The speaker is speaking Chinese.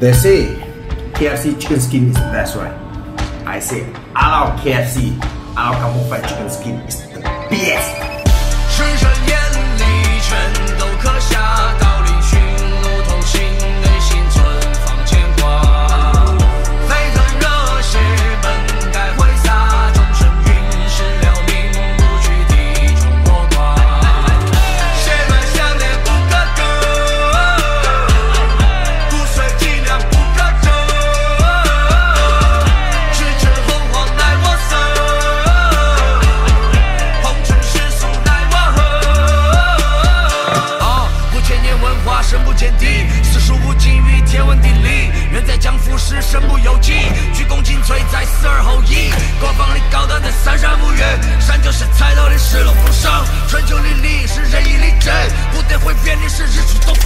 They say KFC chicken skin is the best, right? I say Alao KFC, Alao Kampung Fried Chicken Skin is the best. 不见底，四书五经与天文地理，远在江湖时身不由己，鞠躬尽瘁，在死而后已。国防的高端的，三山五岳，山脚下踩到的石龙风声，春秋的历，是仁义礼智，不得会变你是日出东。